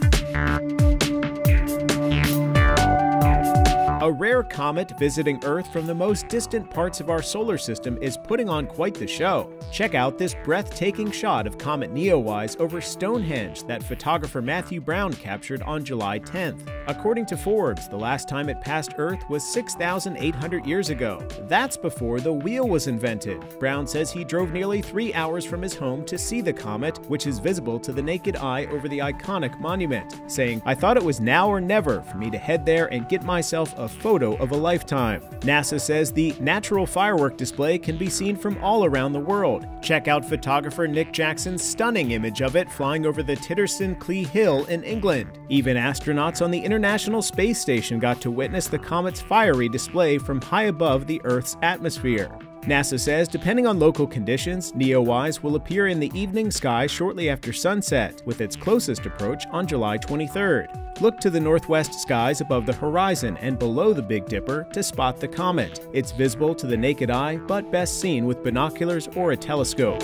podcast. A rare comet visiting Earth from the most distant parts of our solar system is putting on quite the show. Check out this breathtaking shot of Comet Neowise over Stonehenge that photographer Matthew Brown captured on July 10th. According to Forbes, the last time it passed Earth was 6,800 years ago. That's before the wheel was invented. Brown says he drove nearly three hours from his home to see the comet, which is visible to the naked eye over the iconic monument, saying, I thought it was now or never for me to head there and get myself a photo of a lifetime. NASA says the natural firework display can be seen from all around the world. Check out photographer Nick Jackson's stunning image of it flying over the Titterstone Clee Hill in England. Even astronauts on the International Space Station got to witness the comet's fiery display from high above the Earth's atmosphere. NASA says depending on local conditions, Neowise will appear in the evening sky shortly after sunset, with its closest approach on July 23rd. Look to the northwest skies above the horizon and below the Big Dipper to spot the comet. It's visible to the naked eye, but best seen with binoculars or a telescope.